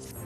you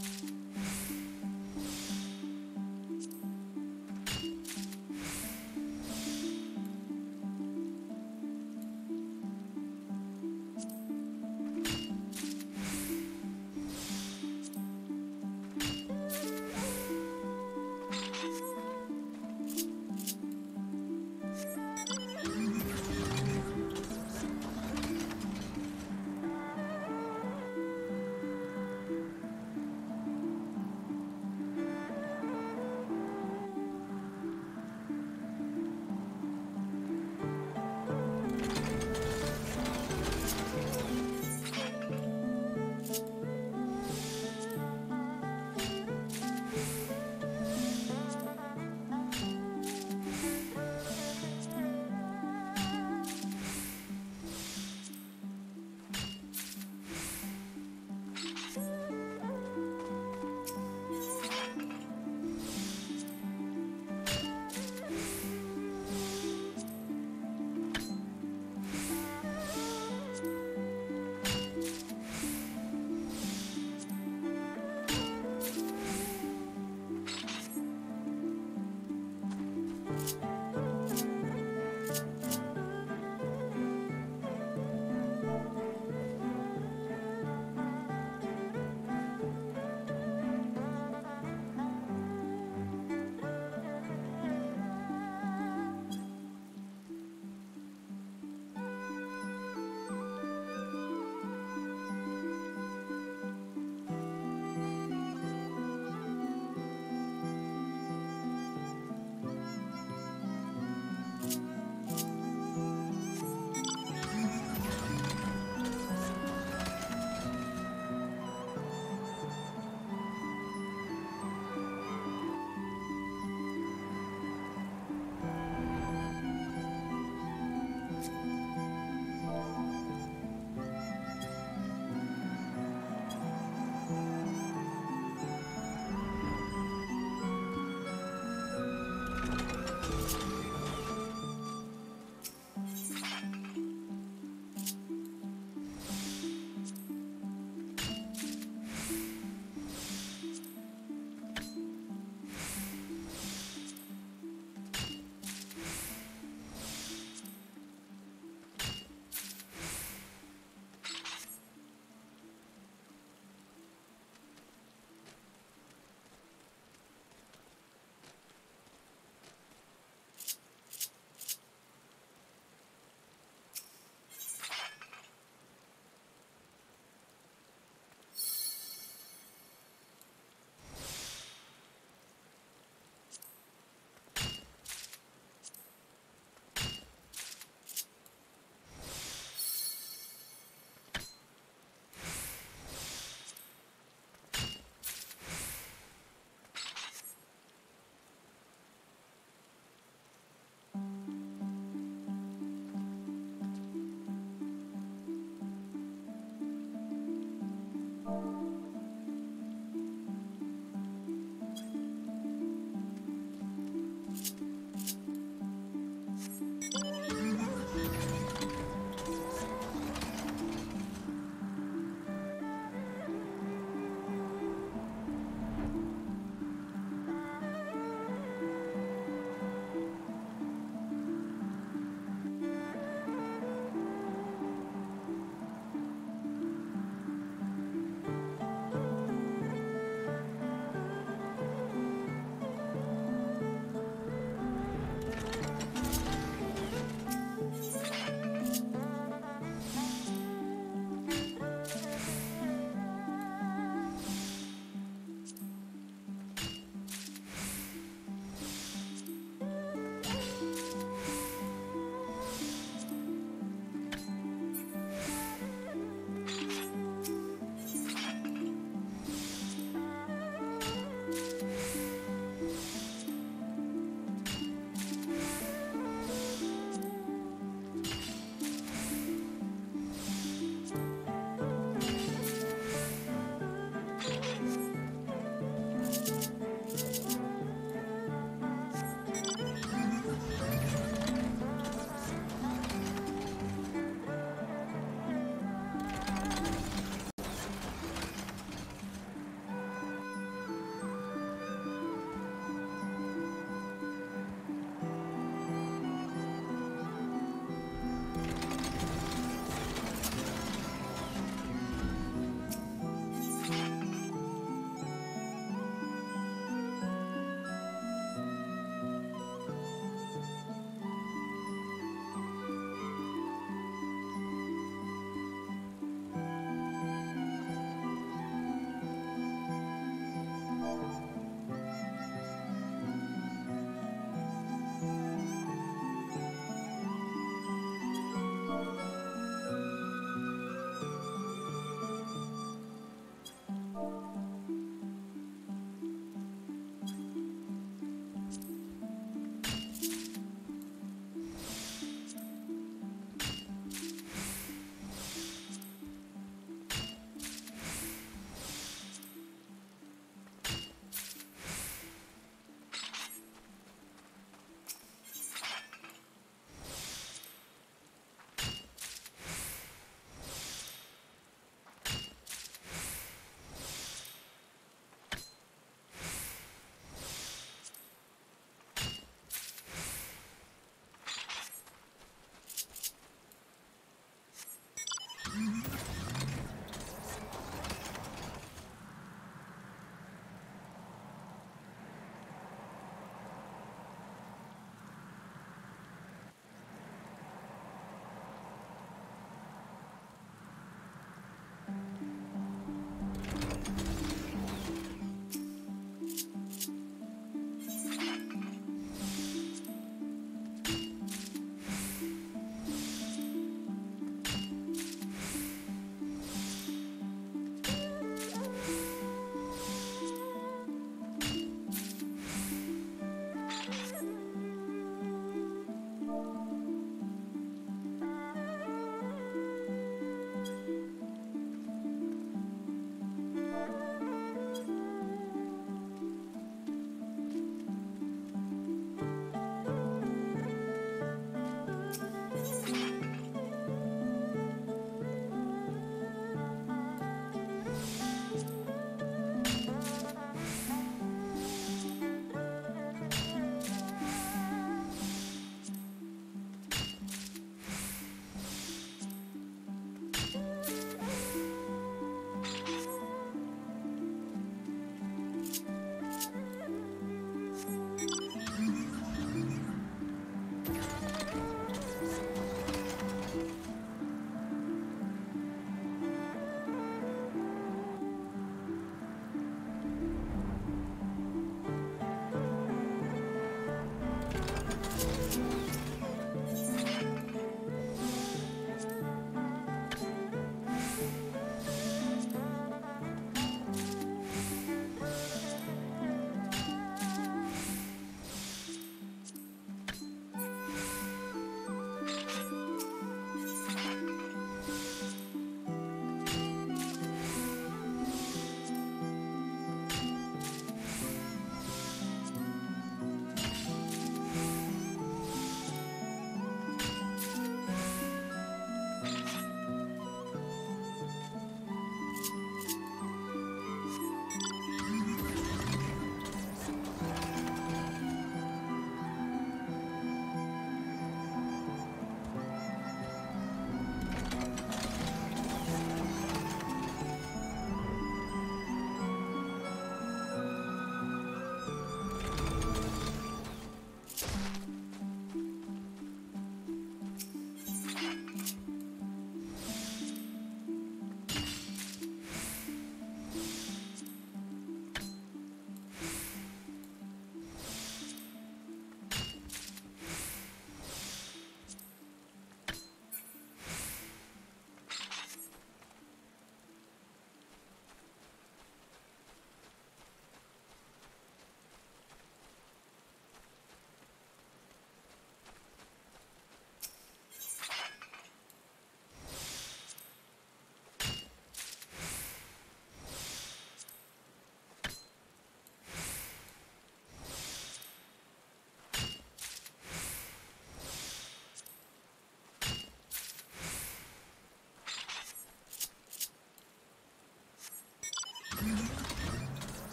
Thank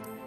podcast.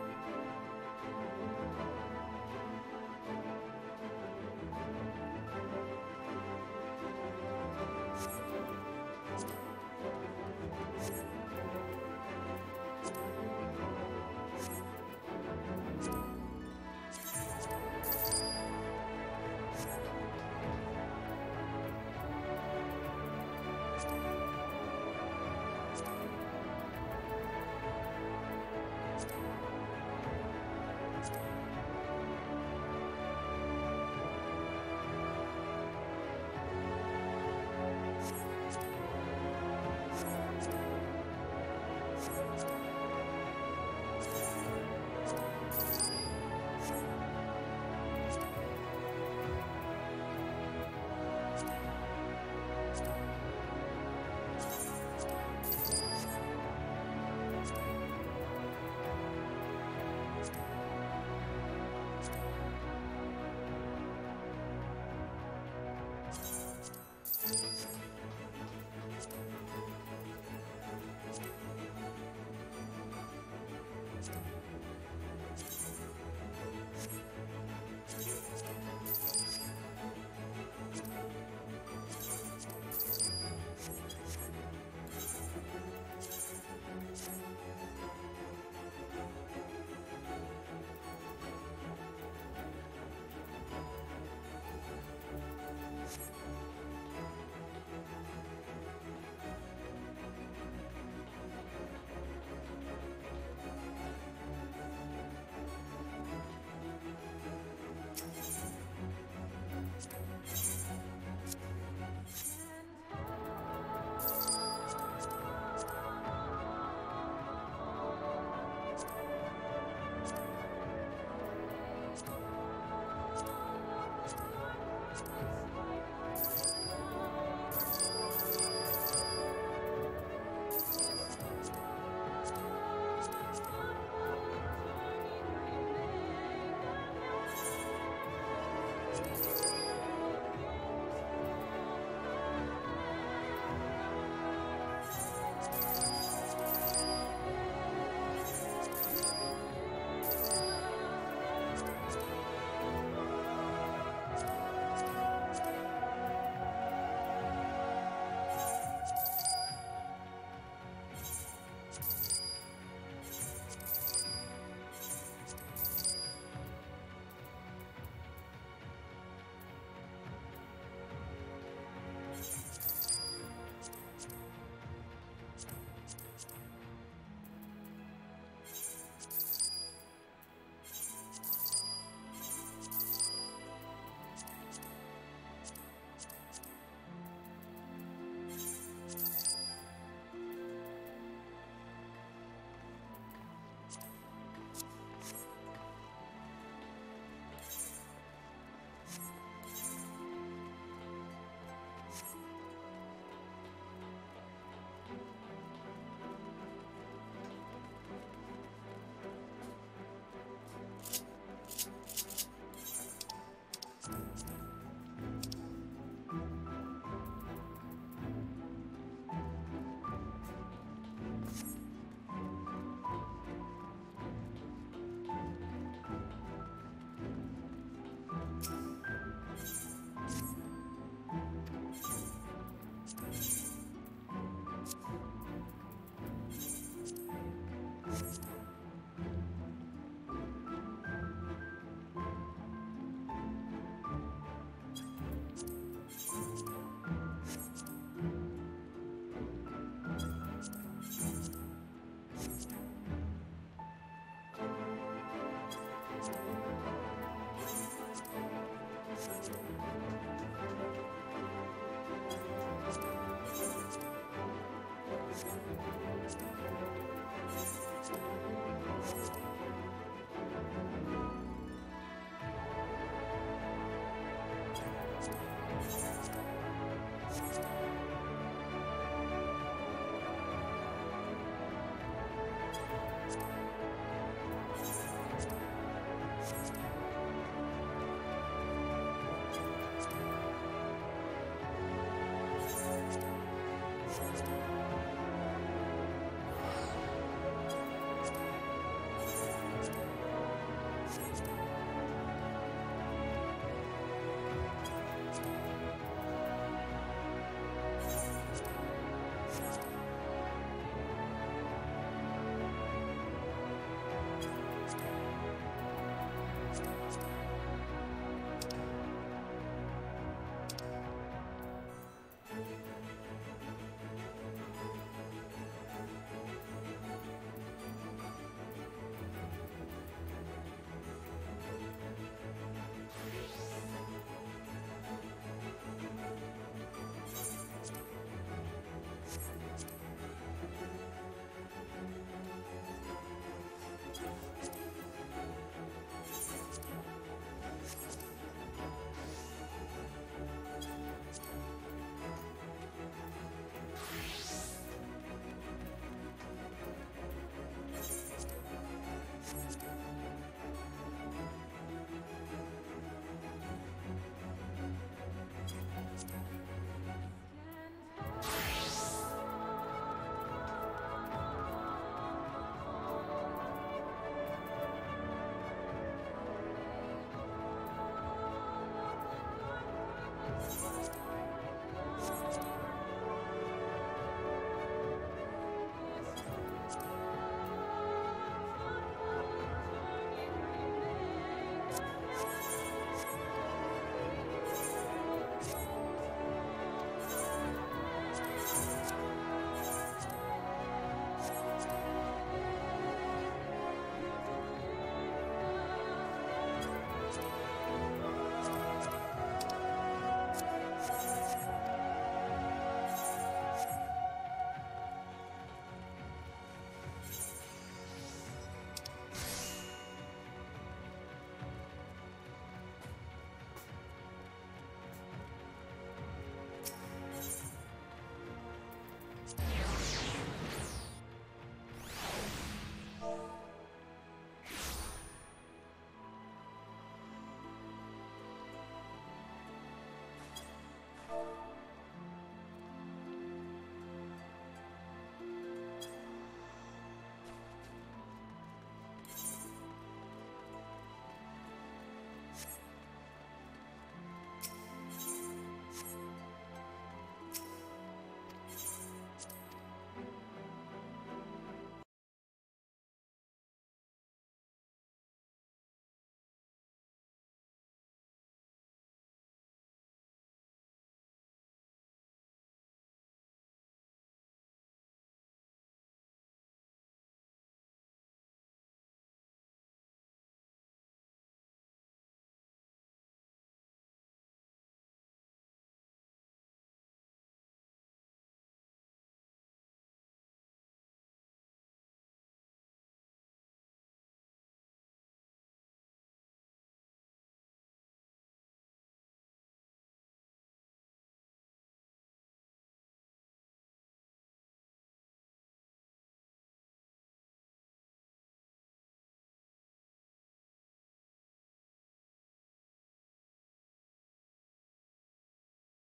podcast.